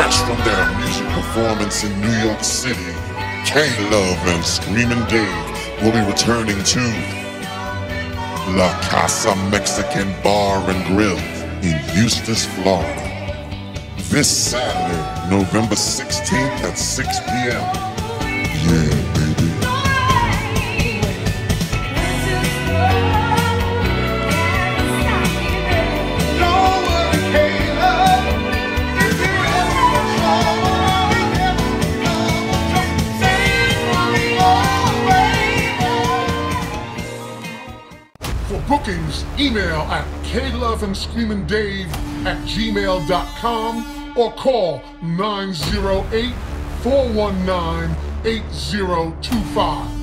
Fresh from their music performance in New York City, K-Luv and Screamin' Dave will be returning to La Casa Mexican Bar and Grill in Eustis, Florida. This Saturday, November 16th at 6 p.m. For bookings, email at kloveandscreamingdave at gmail.com or call 908 419 8025.